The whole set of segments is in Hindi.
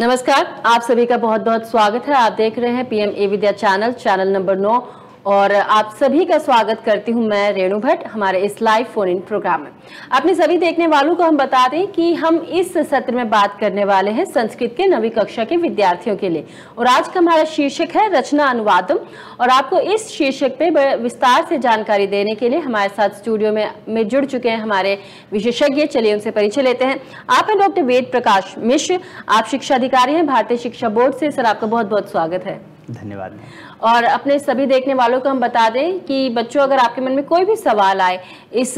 नमस्कार, आप सभी का बहुत बहुत स्वागत है। आप देख रहे हैं PM e Vidya channel channel number नौ और आप सभी का स्वागत करती हूँ मैं रेणु भट्ट हमारे इस लाइव फ़ोन इन प्रोग्राम में। अपने सभी देखने वालों को हम बता दें कि हम इस सत्र में बात करने वाले हैं संस्कृत के नवी कक्षा के विद्यार्थियों के लिए। और आज का हमारा शीर्षक है रचना अनुवादम। और आपको इस शीर्षक पे विस्तार से जानकारी देने के लिए हमारे साथ स्टूडियो में, में जुड़ चुके हैं हमारे विशेषज्ञ। चलिए उनसे परिचय लेते हैं। आप हैं डॉक्टर वेद प्रकाश मिश्र। आप शिक्षा अधिकारी हैं भारतीय शिक्षा बोर्ड से। सर आपका बहुत बहुत स्वागत है। धन्यवाद। और अपने सभी देखने वालों को हम बता दें कि बच्चों, अगर आपके मन में कोई भी सवाल आए इस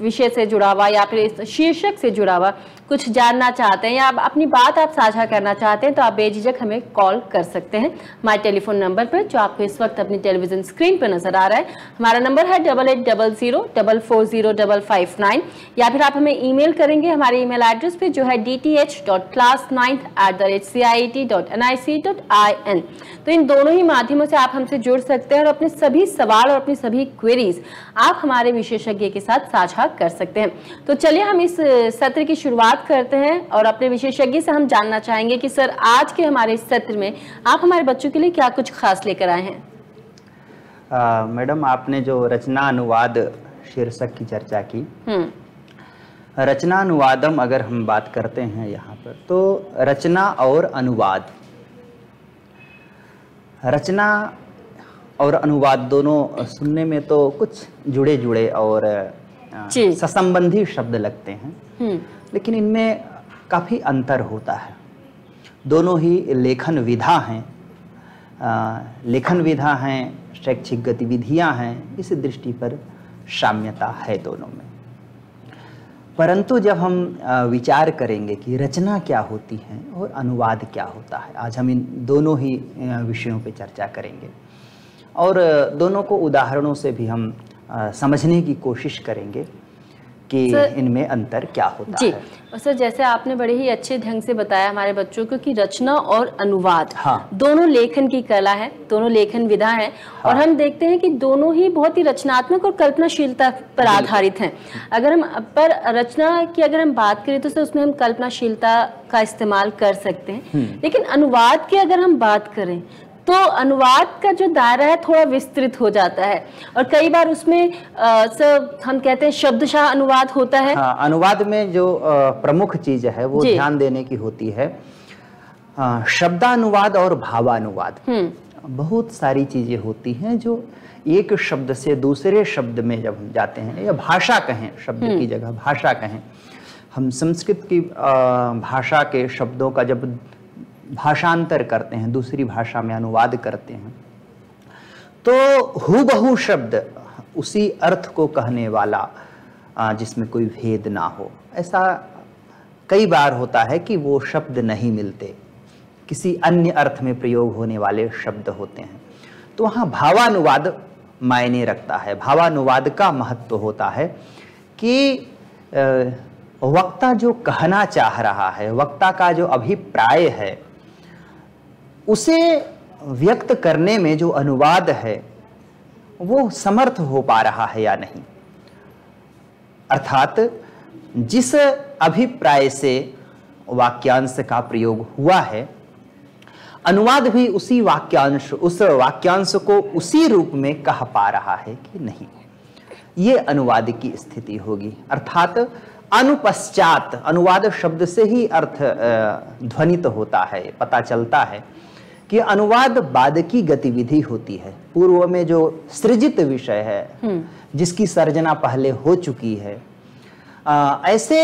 विषय से जुड़ा हुआ या फिर इस शीर्षक से जुड़ा हुआ, कुछ जानना चाहते हैं या आप अपनी बात आप साझा करना चाहते हैं तो आप बेझिझक हमें कॉल कर सकते हैं। हमारे टेलीफोन नंबर पर, जो आपको इस वक्त अपनी टेलीविज़न स्क्रीन पर नज़र आ रहा है, हमारा नंबर है double eight double zero double four zero double five nine या फिर आप हमें ईमेल करेंगे, हमारे ईमेल एड्रेस पे जो है D T H dot class ninth at the rate C I T dot N I C dot I N तो इन दोनों ही माध्यमों से आप हमसे जुड़ सकते हैं और अपने सभी सवाल और अपनी सभी क्वेरीज आप हमारे विशेषज्ञ के साथ साझा कर सकते हैं। तो चलिए हम इस सत्र की शुरुआत करते हैं और अपने विशेषज्ञ से हम जानना चाहेंगे कि सर आज के हमारे सत्र में आप हमारे बच्चों के लिए क्या कुछ खास लेकर आए हैं? मैडम आपने जो रचना अनुवाद शीर्षक की चर्चा की। रचना अनुवादम अगर हम बात करते हैं यहाँ पर तो रचना और अनुवाद। रचना और अनुवाद दोनों सुनने में तो कुछ जुड़े जुड़े और ससंबंधी शब्द लगते हैं। हम्म। लेकिन इनमें काफ़ी अंतर होता है। दोनों ही लेखन विधा हैं। लेखन विधा हैं शैक्षिक गतिविधियाँ हैं। इस दृष्टि पर साम्यता है दोनों में। परंतु जब हम विचार करेंगे कि रचना क्या होती है और अनुवाद क्या होता है, आज हम इन दोनों ही विषयों पर चर्चा करेंगे। और दोनों को उदाहरणों से भी हम समझने की कोशिश करेंगे। कि इनमें अंतर क्या होता जी। है और सर जैसे आपने बड़े ही अच्छे ढंग से बताया हमारे बच्चों को कि रचना और अनुवाद हाँ। दोनों लेखन की कला है दोनों लेखन विधा है हाँ। और हम देखते हैं कि दोनों ही बहुत ही रचनात्मक और कल्पनाशीलता पर आधारित हैं अगर हम पर रचना की अगर हम बात करें तो सर उसमें हम कल्पनाशीलता का इस्तेमाल कर सकते हैं हम्म। लेकिन अनुवाद की अगर हम बात करें तो अनुवाद का जो दायरा है थोड़ा विस्तृत हो जाता है। और कई बार उसमें सब हम कहते हैं शब्दशाह अनुवाद होता है। हाँ, अनुवाद में जो प्रमुख चीज़ है वो ध्यान देने की होती है। शब्दानुवाद और भावानुवाद। हम्म। बहुत सारी चीज़ें होती हैं जो एक शब्द से दूसरे शब्द में जब हम जाते हैं या भाषा कहें शब्द की हम्म। जगह भाषा कहें हम संस्कृत की भाषा के शब्दों का जब भाषांतर करते हैं, दूसरी भाषा में अनुवाद करते हैं। तो हु शब्द उसी अर्थ को कहने वाला जिसमें कोई भेद ना हो। ऐसा कई बार होता है कि वो शब्द नहीं मिलते। किसी अन्य अर्थ में प्रयोग होने वाले शब्द होते हैं। तो वहाँ भावानुवाद मायने रखता है। भावानुवाद का महत्व होता है कि वक्ता जो कहना चाह रहा है, वक्ता का जो अभिप्राय है उसे व्यक्त करने में जो अनुवाद है, वो समर्थ हो पा रहा है या नहीं? अर्थात, जिस अभिप्राय से वाक्यांश का प्रयोग हुआ है, अनुवाद भी उसी वाक्यांश, उस वाक्यांश को उसी रूप में कह पा रहा है कि नहीं? ये अनुवाद की स्थिति होगी। अर्थात, अनुपश्चात, अनुवाद शब्द से ही अर्थ ध्वनित होता है, पता चलता है। कि अनुवाद बाद की गतिविधि होती है। पूर्व में जो सृजित विषय है हम्म। जिसकी सर्जना पहले हो चुकी है आ, ऐसे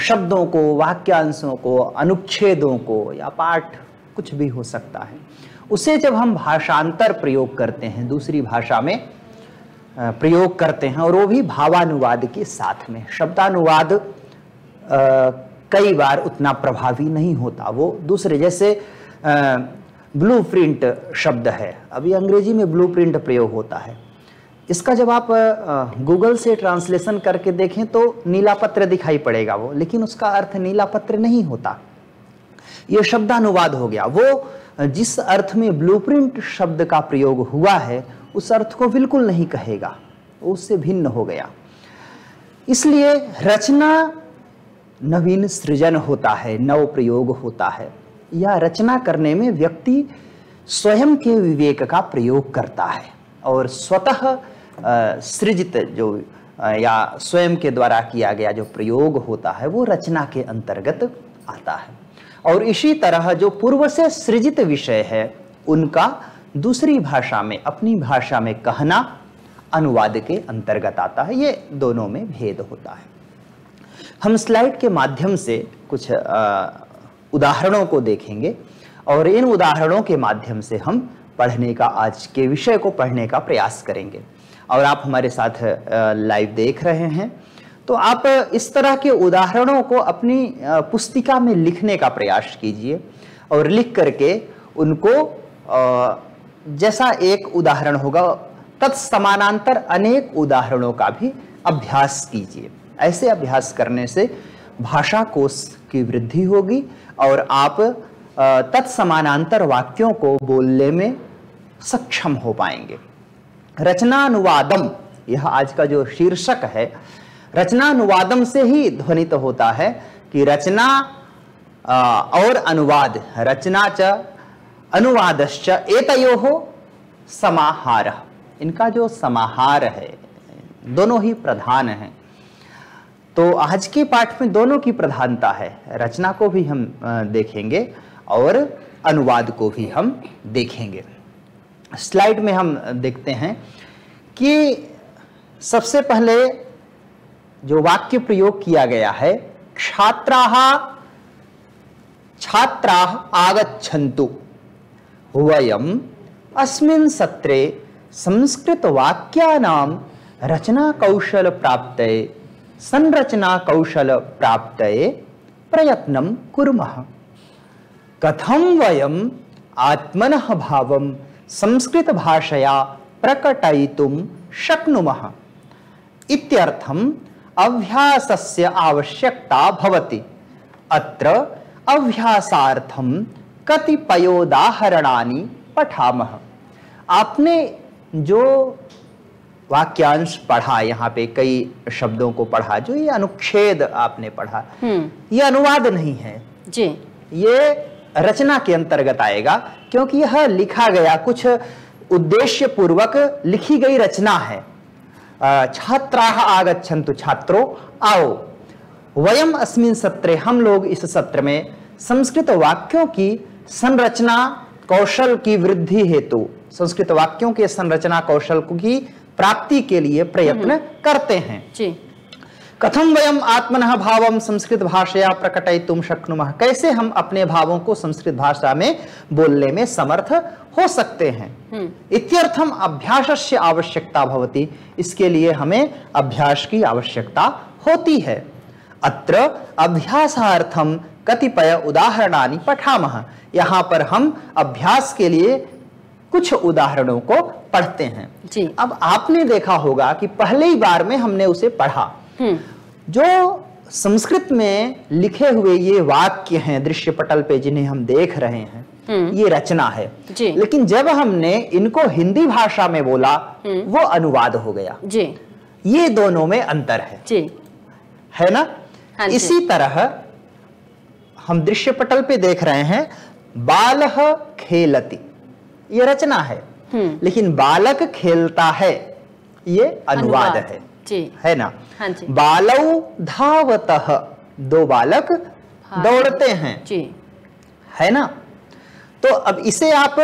शब्दों को वाक्यांशों को अनुच्छेदों को या पाठ कुछ भी हो सकता है। उसे जब हम भाषांतर प्रयोग करते हैं दूसरी भाषा में प्रयोग करते हैं और वो भी भावानुवाद के साथ में। शब्दानुवाद कई बार उतना प्रभावी नहीं होता। वो दूसरे जैसे ब्लू प्रिंट शब्द है। अभी अंग्रेज़ी में ब्लू प्रिंट प्रयोग होता है। इसका जब आप गूगल से ट्रांसलेशन करके देखें तो नीला पत्र दिखाई पड़ेगा वो, लेकिन उसका अर्थ नीला पत्र नहीं होता। ये शब्दानुवाद हो गया। वो जिस अर्थ में ब्लूप्रिंट शब्द का प्रयोग हुआ है, उस अर्थ को बिल्कुल नहीं कहेगा। उससे भिन्न हो गया। इसलिए रचना नवीन सृजन होता है, नव प्रयोग होता है। या रचना करने में व्यक्ति स्वयं के विवेक का प्रयोग करता है और स्वतः सृजित जो या स्वयं के द्वारा किया गया जो प्रयोग होता है, वो रचना के अंतर्गत आता है। और इसी तरह जो पूर्व से सृजित विषय है, उनका दूसरी भाषा में, अपनी भाषा में कहना अनुवाद के अंतर्गत आता है। ये दोनों में भेद होता है। हम स्लाइड के माध्यम से कुछ उदाहरणों को देखेंगे और इन उदाहरणों के माध्यम से हम पढ़ने का, आज के विषय को पढ़ने का प्रयास करेंगे। और आप हमारे साथ लाइव देख रहे हैं। तो आप इस तरह के उदाहरणों को अपनी पुस्तिका में लिखने का प्रयास कीजिए और लिख करके उनको जैसा एक उदाहरण होगा, तत्समानांतर अनेक उदाहरणों का भी अभ्यास कीजिए। ऐसे अभ्यास करने से भाषा कोश की वृद्धि होगी और आप तत्समानांतर वाक्यों को बोलने में सक्षम हो पाएँगे। रचनानुवादम, यह आज का जो शीर्षक है, रचनानुवादम से ही ध्वनित तो होता है कि रचना और अनुवाद, रचना च, अनुवादश्च एतयो समाहार। इनका जो समाहार है, दोनों ही प्रधान हैं। तो आज के पाठ में दोनों की प्रधानता है। रचना को भी हम देखेंगे और अनुवाद को भी हम देखेंगे। स्लाइड में हम देखते हैं कि सबसे पहले जो वाक्य प्रयोग किया गया है, छात्राः छात्राः आगच्छन्तु। वयम् अस्मिन् सत्रे संस्कृत वाक्यानां रचना कौशल रचनाकौशलप्राप्तये संरचनाकौशलप्राप्तये प्रयत्नं कुर्मः। कथं वयम् आत्मनः भावं संस्कृतभाषया प्रकटयितुं शक्नुमः? इत्यर्थम् अभ्यासस्य आवश्यकता भवति। अत्र अभ्यासार्थं कतिपयोदाहरणानि पठामः। आपने जो वाक्यांश पढ़ा यहाँ पे कई शब्दों को पढ़ा जो ये अनुच्छेद आपने पढ़ा। हम्म। ये अनुवाद नहीं है। जी। ये रचना के अंतर्गत आएगा क्योंकि यह लिखा गया कुछ उद्देश्य पूर्वक लिखी गई रचना है। छात्रा आगच्छन्तु छात्रों आओ। वयम अस्मिन सत्रे हम लोग इस सत्र में संस्कृत वाक्यों की संरचना कौशल की वृद्धि हेतु संस्कृत वाक्यों के संरचना कौशल की प्राप्ति के लिए प्रयत्न करते हैं। जी। कथम वयम आत्मनः भावम संस्कृत भाषया प्रकटयितुम शक्नुमः? कैसे हम अपने भावों को संस्कृत भाषा में बोलने में समर्थ हो सकते हैं? इत्यर्थम अभ्यासस्य आवश्यकता भवति। इसके लिए हमें अभ्यास की आवश्यकता होती है। अत्र अभ्यासार्थम कतिपय उदाहरणानि पठामः। यहाँ पर हम अभ्यास के लिए कुछ उदाहरणों को पढ़ते हैं। जी। अब आपने देखा होगा कि पहले ही बार में हमने उसे पढ़ा। हम्म। जो संस्कृत में लिखे हुए ये वाक्य हैं दृश्य पटल पे जिन्हें हम देख रहे हैं हम्म। ये रचना है। जी। लेकिन जब हमने इनको हिंदी भाषा में बोला वो अनुवाद हो गया। जी। ये दोनों में अंतर है। जी। है ना? हाँ जी। इसी तरह हम दृश्य पटल पे देख रहे हैं बालह खेलती। ये रचना है। हम्म। लेकिन बालक खेलता है ये अनुवाद है जी। है ना हाँ जी। बालौ धावतः दो बालक हाँ। दौड़ते हैं जी है ना तो अब इसे आप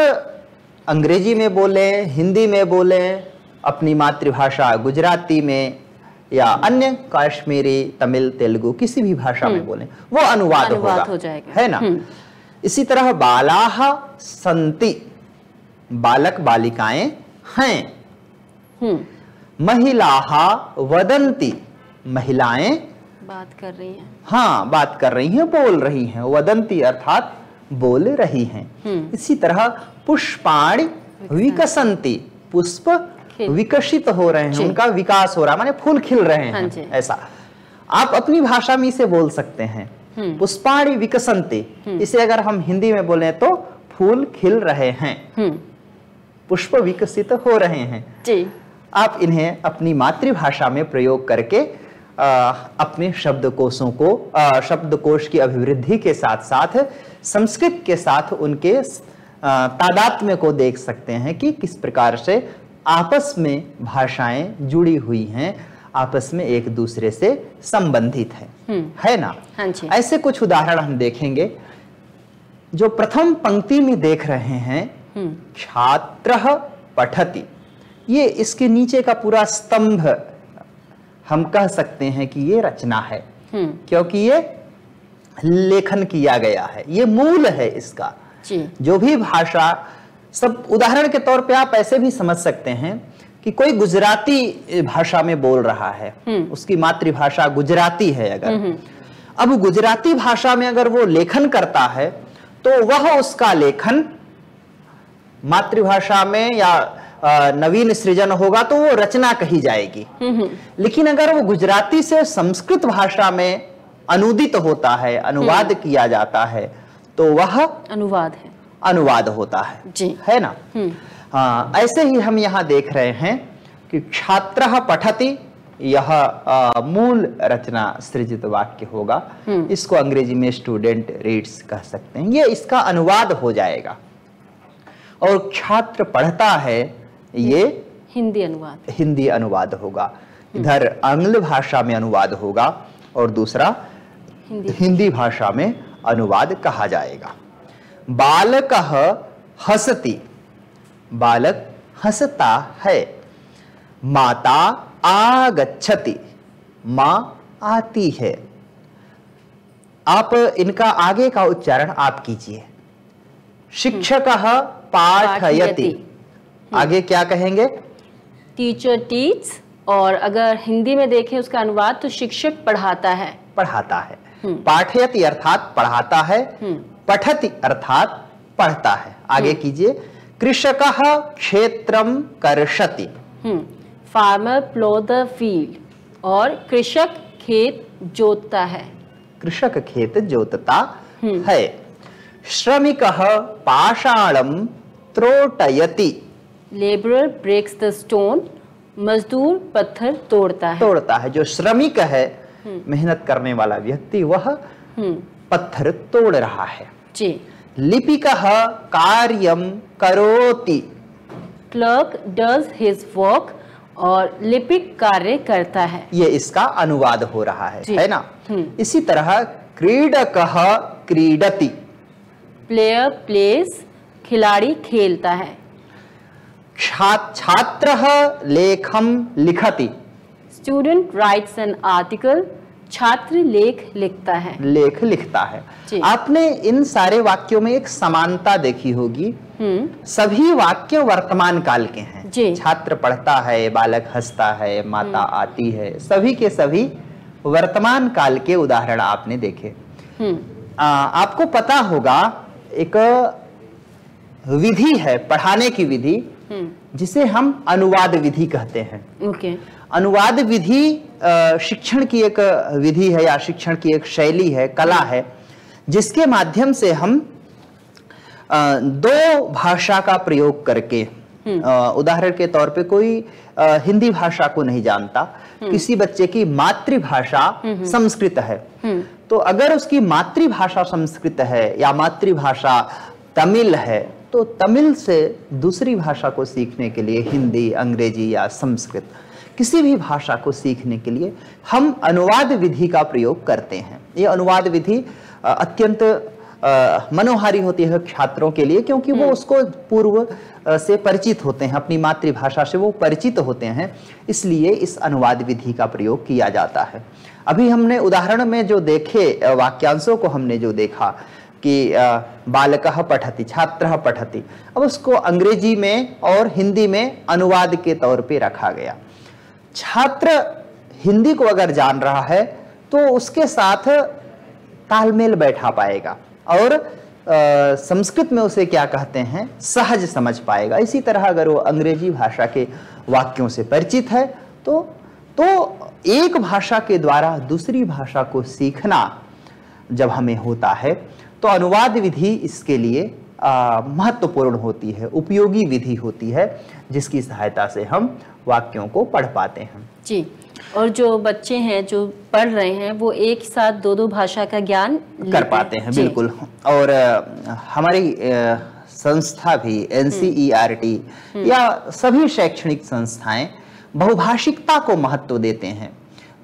अंग्रेज़ी में बोले हिंदी में बोले अपनी मातृभाषा गुजराती में या अन्य कश्मीरी तमिल तेलुगु किसी भी भाषा में बोले वो अनुवाद, अनुवाद होगा हो जाएगा। है ना हम्म। इसी तरह बालाह संति बालक बालिकाएँ हैं। महिला महिलाः वदंती। महिलाएँ? बात कर रही हैं। हाँ बात कर रही हैं बोल रही हैं। वदंती अर्थात बोल रही हैं। हम्म। इसी तरह पुष्पाणि विकसंती। पुष्प विकसित हो रहे हैं उनका विकास हो रहा है माने फूल खिल रहे हाँ। हैं ऐसा। आप अपनी भाषा में इसे बोल सकते हैं। हम्म। पुष्पाणि विकसंती। इसे अगर हम हिंदी में बोले तो फूल खिल रहे हैं। हम्म। पुष्प विकसित हो रहे हैं। जी। आप इन्हें अपनी मातृभाषा में प्रयोग करके आ, अपने शब्दकोशों को शब्दकोश की अभिवृद्धि के साथ साथ संस्कृत के साथ उनके तादात्म्य को देख सकते हैं कि किस प्रकार से आपस में भाषाएँ जुड़ी हुई हैं आपस में एक दूसरे से संबंधित है। है ना? हाँ जी। ऐसे कुछ उदाहरण हम देखेंगे। जो प्रथम पंक्ति में देख रहे हैं छात्र पठति। ये इसके नीचे का पूरा स्तंभ हम कह सकते हैं कि ये रचना है। क्योंकि ये लेखन किया गया है। ये मूल है इसका। जी। जो भी भाषा सब उदाहरण के तौर पे आप ऐसे भी समझ सकते हैं कि कोई गुजराती भाषा में बोल रहा है। उसकी मातृभाषा गुजराती है अगर। अब गुजराती भाषा में अगर वो लेखन करता है तो वह उसका लेखन मातृभाषा में या नवीन सृजन होगा तो वो रचना कही जाएगी। लेकिन अगर वो गुजराती से संस्कृत भाषा में अनुदित होता है अनुवाद किया जाता है तो वह अनुवाद है। अनुवाद होता है। जी। है ना? हाँ ऐसे ही हम यहाँ देख रहे हैं कि छात्र पठती यह मूल रचना सृजित वाक्य होगा। इसको अंग्रेज़ी में स्टूडेंट रीड्स कह सकते हैं। ये इसका अनुवाद हो जाएगा। और छात्र पढ़ता है ये हिंदी अनुवाद। हिंदी अनुवाद होगा। इधर आंग्ल भाषा में अनुवाद होगा और दूसरा हिंदी। हिंदी भाषा में अनुवाद कहा जाएगा। बालक हसती बालक हंसता है। माता आगच्छति माँ आती है। आप इनका आगे का उच्चारण आप कीजिए। शिक्षक पाठयति। पाठयति। आगे क्या कहेंगे? टीचर टीच और अगर हिंदी में देखें उसका अनुवाद तो शिक्षक पढ़ाता है। पढ़ाता है। पाठयति अर्थात पढ़ाता है। पठति अर्थात पढ़ता है। आगे कीजिए। कृषक क्षेत्रम कर्षति। फार्मर प्लो द फ़ील्ड और कृषक खेत जोतता है। कृषक खेत जोतता है। श्रमिक पाषाणम त्रोटयति। लेबरर ब्रेक्स द स्टोन मजदूर पत्थर तोड़ता है। तोड़ता है। जो श्रमिक है मेहनत करने वाला व्यक्ति वह पत्थर तोड़ रहा है। जी। लिपिक कार्यम करोति। क्लर्क डज हिज वर्क और लिपिक कार्य करता है। ये इसका अनुवाद हो रहा है है ना? इसी तरह क्रीडक क्रीडति। प्लेयर प्लेस खिलाड़ी खेलता है। छात्र लेखम लिखति। स्टूडेंट राइट्स एन आर्टिकल छात्र लेख लिखता है। लेख लिखता है। आपने इन सारे वाक्यों में एक समानता देखी होगी। हम्म। सभी वाक्य वर्तमान काल के हैं। छात्र पढ़ता है बालक हंसता है माता आती है। सभी के सभी वर्तमान काल के उदाहरण आपने देखे। हम्म। आ, आपको पता होगा एक विधि है पढ़ाने की विधि हम्म। जिसे हम अनुवाद विधि कहते हैं। ओके। अनुवाद विधि शिक्षण की एक विधि है या शिक्षण की एक शैली है कला है जिसके माध्यम से हम दो भाषा का प्रयोग करके अ, उदाहरण के तौर पे कोई हिंदी भाषा को नहीं जानता। किसी बच्चे की मातृभाषा संस्कृत है। तो अगर उसकी मातृभाषा संस्कृत है या मातृभाषा तमिल है तो तमिल से दूसरी भाषा को सीखने के लिए हिंदी अंग्रेज़ी या संस्कृत किसी भी भाषा को सीखने के लिए हम अनुवाद विधि का प्रयोग करते हैं। ये अनुवाद विधि अत्यंत मनोहारी होती है छात्रों के लिए क्योंकि वो उसको पूर्व से परिचित होते हैं अपनी मातृभाषा से वो परिचित होते हैं इसलिए इस अनुवाद विधि का प्रयोग किया जाता है। अभी हमने उदाहरण में जो देखे वाक्यांशों को हमने जो देखा कि बालक पठती, छात्र पठती, अब उसको अंग्रेज़ी में और हिंदी में अनुवाद के तौर पे रखा गया। छात्र हिंदी को अगर जान रहा है तो उसके साथ तालमेल बैठा पाएगा और संस्कृत में उसे क्या कहते हैं? सहज समझ पाएगा। इसी तरह अगर वो अंग्रेज़ी भाषा के वाक्यों से परिचित है तो तो एक भाषा के द्वारा दूसरी भाषा को सीखना जब हमें होता है तो अनुवाद विधि इसके लिए महत्वपूर्ण होती है उपयोगी विधि होती है जिसकी सहायता से हम वाक्यों को पढ़ पाते हैं। जी और जो बच्चे हैं जो पढ़ रहे हैं वो एक साथ दो दो भाषा का ज्ञान कर पाते हैं बिल्कुल। और हमारी संस्था भी एनसीईआरटी या सभी शैक्षणिक संस्थाएँ बहुभाषिकता को महत्व देते हैं।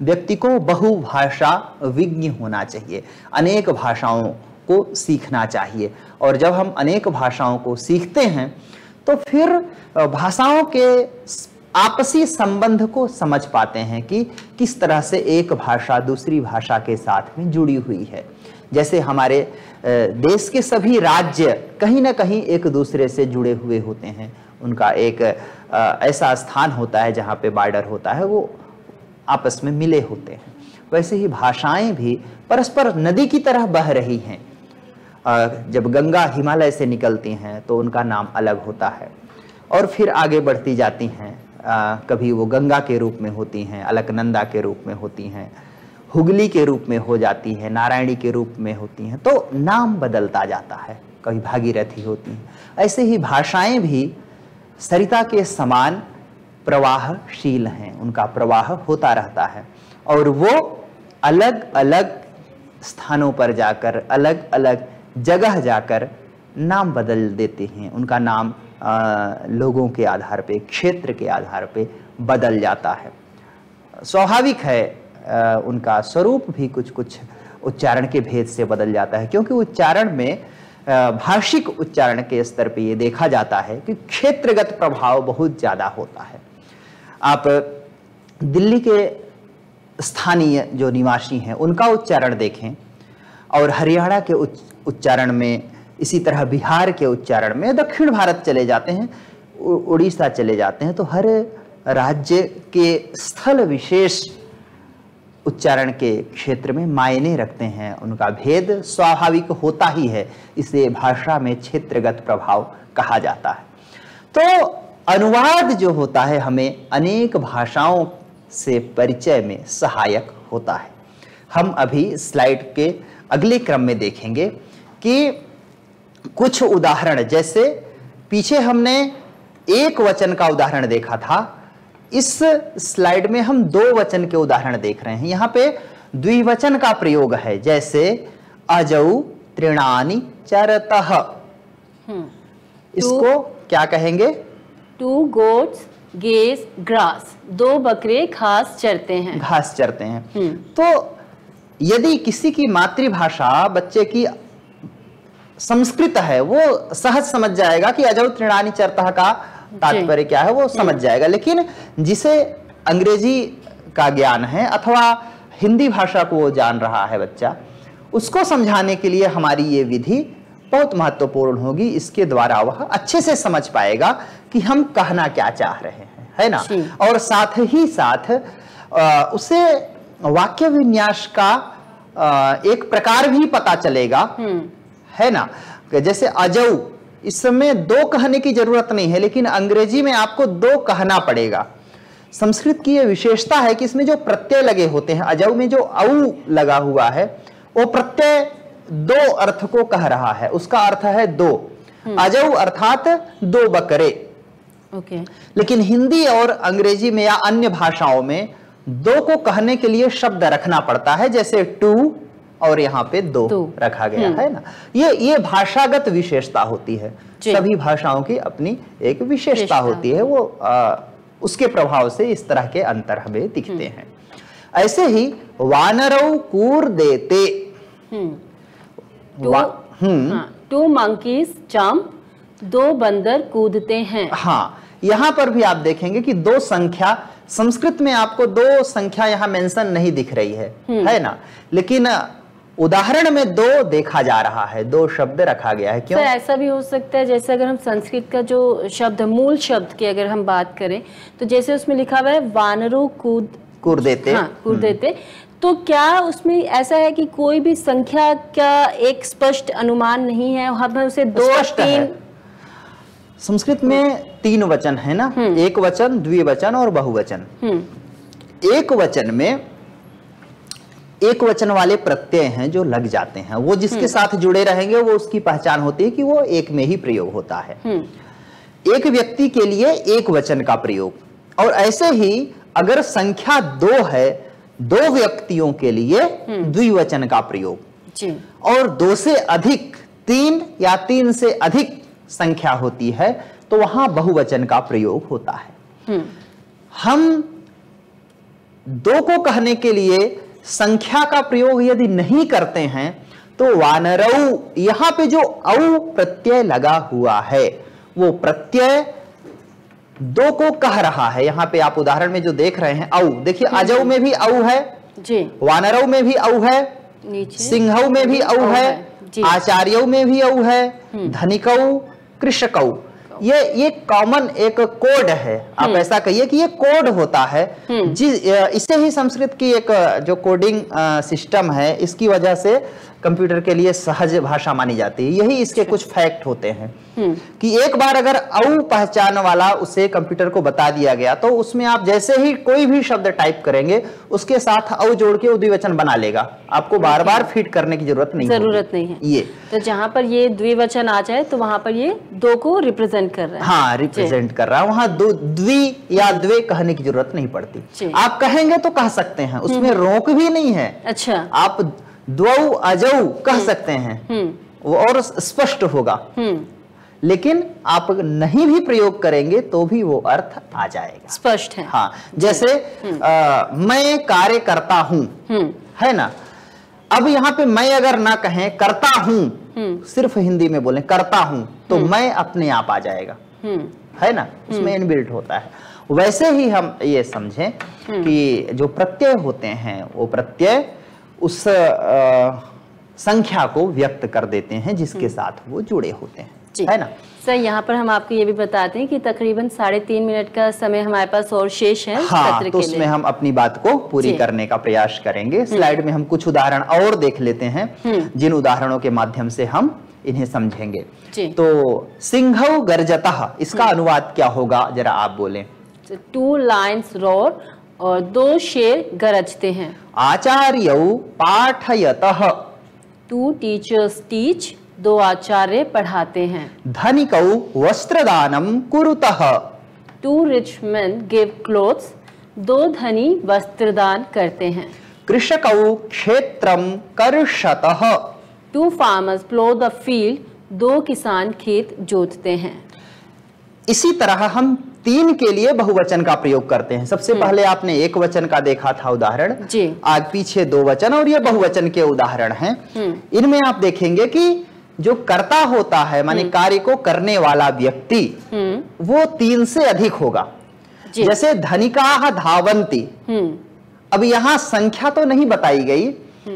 व्यक्ति को बहुभाषा विज्ञ होना चाहिए, अनेक भाषाओं को सीखना चाहिए। और जब हम अनेक भाषाओं को सीखते हैं तो फिर भाषाओं के आपसी संबंध को समझ पाते हैं कि किस तरह से एक भाषा दूसरी भाषा के साथ में जुड़ी हुई है। जैसे हमारे देश के सभी राज्य कहीं ना कहीं एक दूसरे से जुड़े हुए होते हैं। उनका एक ऐसा स्थान होता है जहाँ पे बॉर्डर होता है, वो आपस में मिले होते हैं। वैसे ही भाषाएँ भी परस्पर नदी की तरह बह रही हैं। जब गंगा हिमालय से निकलती हैं तो उनका नाम अलग होता है। और फिर आगे बढ़ती जाती हैं। कभी वो गंगा के रूप में होती हैं, अलकनंदा के रूप में होती हैं, हुगली के रूप में हो जाती हैं, नारायणी के रूप में होती हैं तो नाम बदलता जाता है, कभी भागीरथी होती हैं। ऐसे ही भाषाएँ भी सरिता के समान प्रवाहशील हैं उनका प्रवाह होता रहता है। और वो अलग अलग स्थानों पर जाकर अलग अलग जगह जाकर नाम बदल देते हैं। उनका नाम अ, लोगों के आधार पे क्षेत्र के आधार पे बदल जाता है। स्वाभाविक है अ, उनका स्वरूप भी कुछ कुछ उच्चारण के भेद से बदल जाता है क्योंकि उच्चारण में भाषिक उच्चारण के स्तर पे ये देखा जाता है कि क्षेत्रगत प्रभाव बहुत ज़्यादा होता है। आप दिल्ली के स्थानीय जो निवासी हैं, उनका उच्चारण देखें और हरियाणा के उच्चारण में, इसी तरह बिहार के उच्चारण में दक्षिण भारत चले जाते हैं उड़ीसा चले जाते हैं तो हर राज्य के स्थल विशेष उच्चारण के क्षेत्र में मायने रखते हैं। उनका भेद स्वाभाविक होता ही है, इसे भाषा में क्षेत्रगत प्रभाव कहा जाता है। तो अनुवाद जो होता है, हमें अनेक भाषाओं से परिचय में सहायक होता है। हम अभी स्लाइड के अगले क्रम में देखेंगे कि कुछ उदाहरण, जैसे पीछे हमने एक वचन का उदाहरण देखा था इस स्लाइड में हम दो वचन के उदाहरण देख रहे हैं। यहाँ पे द्विवचन का प्रयोग है जैसे अजौ तृणानि चरत। इसको क्या कहेंगे? Two goats graze grass. दो बकरे घास चरते हैं। घास चरते हैं। हम्म। तो यदि किसी की मातृभाषा बच्चे की संस्कृत है वो सहज समझ जाएगा कि अजौ तृणानी चरता का तात्पर्य क्या है वो समझ जाएगा। लेकिन जिसे अंग्रेज़ी का ज्ञान है अथवा हिंदी भाषा को वो जान रहा है बच्चा उसको समझाने के लिए हमारी ये विधि बहुत महत्वपूर्ण होगी। इसके द्वारा वह अच्छे से समझ पाएगा कि हम कहना क्या चाह रहे हैं है ना? और साथ ही साथ अ, उसे वाक्य विन्यास का अ, एक प्रकार भी पता चलेगा है ना? जैसे अजऊ इस समय दो कहने की ज़रूरत नहीं है लेकिन अंग्रेज़ी में आपको दो कहना पड़ेगा। संस्कृत की यह विशेषता है कि इसमें जो प्रत्यय लगे होते हैं अजऊ में जो औ लगा हुआ है वो प्रत्यय दो अर्थ को कह रहा है। उसका अर्थ है दो। अजऊ अर्थात दो बकरे। ओके। लेकिन हिंदी और अंग्रेज़ी में या अन्य भाषाओं में दो को कहने के लिए शब्द रखना पड़ता है जैसे टू और यहाँ पे दो दो। रखा गया है ना? ये ये भाषागत विशेषता होती है। सभी भाषाओं की अपनी एक विशेषता। होती है। वो आ, उसके प्रभाव से इस तरह के अंतर हमें दिखते हैं। ऐसे ही वानरौ कूर देते। Two hmm. Two monkeys jump दो बंदर कूदते हैं। हाँ यहाँ पर भी आप देखेंगे कि दो संख्या संस्कृत में आपको दो संख्या यहाँ मेंशन नहीं दिख रही है। है ना? लेकिन उदाहरण में दो देखा जा रहा है दो शब्द रखा गया है क्यों? सर ऐसा भी हो सकता है जैसे अगर हम संस्कृत का जो शब्द मूल शब्द की अगर हम बात करें तो जैसे उसमें लिखा हुआ है वानरो कूद कुर देते। हाँ कूद देते। तो क्या उसमें ऐसा है कि कोई भी संख्या का एक स्पष्ट अनुमान नहीं है हमें उसे दो तीन संस्कृत में तीन वचन है ना? एक वचन द्विवचन और बहुवचन। हम्म। एक वचन में एक वचन वाले प्रत्यय हैं जो लग जाते हैं। वो जिसके साथ जुड़े रहेंगे वो उसकी पहचान होती है कि वो एक में ही प्रयोग होता है। हम्म। एक व्यक्ति के लिए एक वचन का प्रयोग। और ऐसे ही अगर संख्या दो है दो व्यक्तियों के लिए द्विवचन का प्रयोग। जी। और दो से अधिक तीन या तीन से अधिक संख्या होती है तो वहाँ बहुवचन का प्रयोग होता है। हम्म। हम दो को कहने के लिए संख्या का प्रयोग यदि नहीं करते हैं तो वानरऊ यहाँ पे जो औ प्रत्यय लगा हुआ है वो प्रत्यय दो को कह रहा है। यहाँ पे आप उदाहरण में जो देख रहे हैं औ। देखिए अजऊ में भी औ है जी। वानरऊ में भी औ है सिंहऊ में भी औ है है, जी। आचार्यों में भी औ है धनिकऊ कृषकऊ। ये ये कॉमन एक कोड है। आप ऐसा कहिए कि ये कोड होता है। जि इससे ही संस्कृत की एक जो कोडिंग सिस्टम है इसकी वजह से कंप्यूटर के लिए सहज भाषा मानी जाती है। यही इसके कुछ फैक्ट होते हैं कि एक बार अगर औ पहचान वाला उसे कंप्यूटर को बता दिया गया तो उसमें आप जैसे ही कोई भी शब्द टाइप करेंगे उसके साथ औ जोड़ के द्विवचन बना लेगा। आपको बार बार फिट करने की ज़रूरत नहीं ज़रूरत नहीं है। ये। तो जहाँ पर ये द्विवचन आ जाए तो वहाँ पर ये दो को रिप्रेजेंट कर रहा है। हाँ रिप्रेजेंट कर रहा है। वहाँ दो द्वि या द्वे कहने की ज़रूरत नहीं पड़ती। आप कहेंगे तो कह सकते हैं उसमें रोक भी नहीं है। अच्छा। आप द्वौ अजऊ कह सकते हैं। हम्म। वो और स्पष्ट होगा। हम्म। लेकिन आप नहीं भी प्रयोग करेंगे तो भी वो अर्थ आ जाएगा। स्पष्ट है। हाँ जैसे आ, मैं कार्य करता हूँ हम्म। है ना? अब यहाँ पे मैं अगर ना कहें करता हूँ सिर्फ़ हिंदी में बोले करता हूँ तो मैं अपने आप आ जाएगा। हम्म। है ना? उसमें इनबिल्ट होता है। वैसे ही हम ये समझें कि जो प्रत्यय होते हैं वो प्रत्यय उस अ, संख्या को व्यक्त कर देते हैं जिसके साथ वो जुड़े होते हैं। है ना? सर यहाँ पर हम आपको ये भी बताते हैं कि तकरीबन साढ़े तीन मिनट का समय हमारे पास और शेष है हाँ सत्र तो उसमें हम अपनी बात को पूरी करने का प्रयास करेंगे। स्लाइड में हम कुछ उदाहरण और देख लेते हैं जिन उदाहरणों के माध्यम से हम इन्हें समझेंगे। तो सिंह गर्जतः इसका अनुवाद क्या होगा जरा आप बोले। टू लाइन्स रोर और दो शेर गरजते हैं। आचार्य पाठयतः। टू टीचर्स टीच दो आचार्य पढ़ाते हैं। धनिकौ वस्त्रदानम कुरुतः। Two rich man give clothes दो धनी वस्त्रदान करते हैं। कृषकौ क्षेत्रम कर्षतः। Two farmers plough the field दो किसान खेत जोतते हैं। इसी तरह हम तीन के लिए बहुवचन का प्रयोग करते हैं। सबसे पहले आपने एक वचन का देखा था उदाहरण। जी। आज पीछे दो वचन और ये बहुवचन के उदाहरण हैं। इनमें आप देखेंगे कि जो कर्ता होता है माने कार्य को करने वाला व्यक्ति वो तीन से अधिक होगा। जैसे धनिका धावंती हम्म। अब यहाँ संख्या तो नहीं बताई गई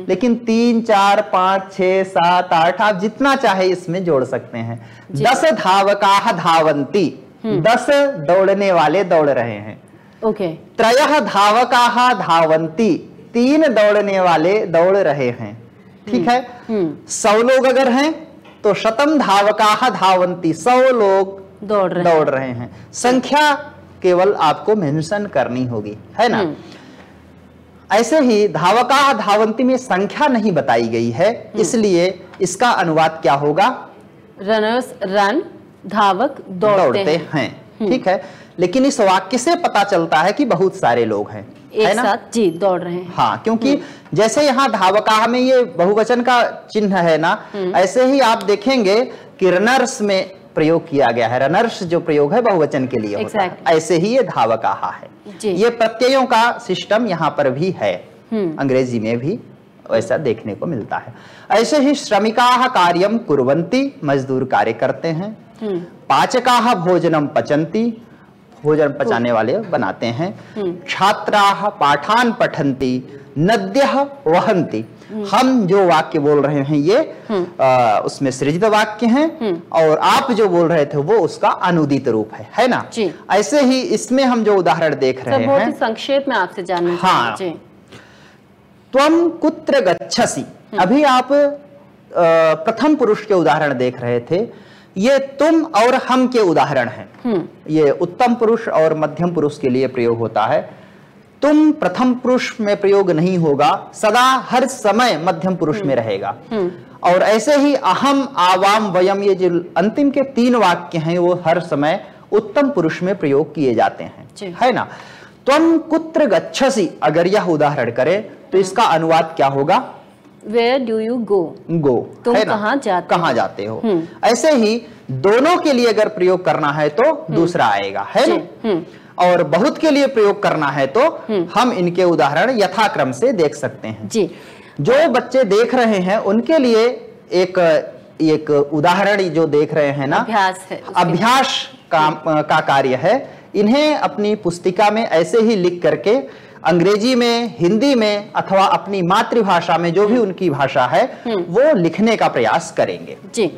लेकिन तीन चार पाँच छह सात आठ आप जितना चाहे इसमें जोड़ सकते हैं। दस धावका धावंती दस दौड़ने वाले दौड़ रहे हैं। ओके। त्रय धावका धावंती तीन दौड़ने वाले दौड़ रहे हैं। ठीक है? सौ लोग अगर हैं तो शतम धावका धावंती सौ लोग दौड़ रहे दौड़ रहे हैं। संख्या केवल आपको मेंशन करनी होगी है ना? ऐसे ही धावका धावंती में संख्या नहीं बताई गई है इसलिए इसका अनुवाद क्या होगा? रनर्स रन धावक दौड़ते, दौड़ते हैं। हैं ठीक है? लेकिन इस वाक्य से पता चलता है कि बहुत सारे लोग है। एक ना? साथ जी दौड़ रहे हैं। हाँ क्योंकि जैसे यहाँ धावकाह में ये बहुवचन का चिन्ह है ना ऐसे ही आप देखेंगे कि रनर्स में प्रयोग किया गया है। रनर्स जो प्रयोग है बहुवचन के लिए होता है। ऐसे ही ये धावकाह है। जी। ये प्रत्ययों का सिस्टम यहाँ पर भी है। अंग्रेज़ी में भी वैसा देखने को मिलता है। ऐसे ही श्रमिका कार्यम कुर्वंती मजदूर कार्य करते हैं। पाचका भोजनम पचंती भोजन पचाने वाले बनाते हैं। छात्रा पाठान पठंती नद्य वहंती हम जो वाक्य बोल रहे हैं ये आ, उसमें सृजित वाक्य हैं और आप जो बोल रहे थे वो उसका अनुदित रूप है है ना? जी। ऐसे ही इसमें हम जो उदाहरण देख रहे हैं। संक्षेप में आपसे जानना हाँ। जी। कुत्र गच्छसी। अभी आप प्रथम पुरुष के उदाहरण देख रहे थे। ये तुम और हम के उदाहरण हैं। ये उत्तम पुरुष और मध्यम पुरुष के लिए प्रयोग होता है। तुम प्रथम पुरुष में प्रयोग नहीं होगा सदा हर समय मध्यम पुरुष में रहेगा। और ऐसे ही अहम आवाम वयम ये जो अंतिम के तीन वाक्य हैं वो हर समय उत्तम पुरुष में प्रयोग किए जाते हैं। है ना? तुम कुत्र गच्छसी अगर यह उदाहरण करें तो इसका अनुवाद क्या होगा? Where do you go go तुम? कहाँ जाते कहाँ जाते हो? ऐसे ही दोनों के लिए अगर प्रयोग करना है तो दूसरा आएगा है ना? और बहुत के लिए प्रयोग करना है तो हम इनके उदाहरण यथाक्रम से देख सकते हैं। जी। जो बच्चे देख रहे हैं उनके लिए एक एक उदाहरण जो देख रहे हैं ना अभ्यास है अभ्यास का, का कार्य है। इन्हें अपनी पुस्तिका में ऐसे ही लिख करके अंग्रेज़ी में हिंदी में अथवा अपनी मातृभाषा में जो भी उनकी भाषा है वो लिखने का प्रयास करेंगे। जी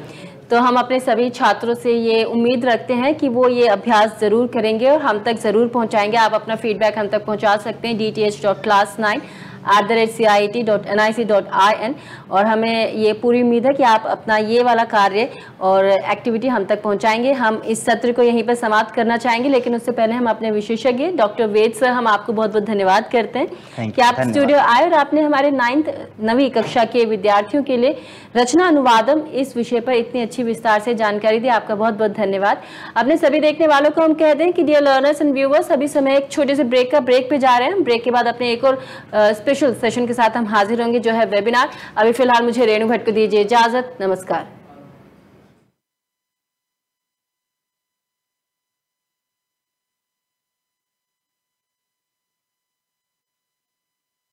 तो हम अपने सभी छात्रों से ये उम्मीद रखते हैं कि वो ये अभ्यास ज़रूर करेंगे और हम तक ज़रूर पहुंचाएँगे। आप अपना फीडबैक हम तक पहुँचा सकते हैं D T H dot class nine at the rate C I T dot N I C dot I N और हमें ये पूरी उम्मीद है कि आप अपना ये वाला कार्य और एक्टिविटी हम तक पहुंचाएँगे। हम इस सत्र को यहीं पर समाप्त करना चाहेंगे लेकिन उससे पहले हम अपने विशेषज्ञ डॉक्टर वेद सर हम आपको बहुत बहुत धन्यवाद करते हैं कि आप स्टूडियो आए और आपने हमारे नाइन्थ नवी कक्षा के विद्यार्थियों के लिए रचना अनुवादम इस विषय पर इतनी अच्छी विस्तार से जानकारी दी। आपका बहुत बहुत धन्यवाद। अपने सभी देखने वालों को हम कह दें कि डियर लर्नर्स एंड व्यूवर्स अभी समय एक छोटे से ब्रेक का ब्रेक पे जा रहे हैं। ब्रेक के बाद अपने एक और स्पेशल सेशन के साथ हम हाजिर होंगे, जो है वेबिनार अभी फ़िलहाल मुझे रेणु भट्ट को दीजिए इजाज़त। नमस्कार।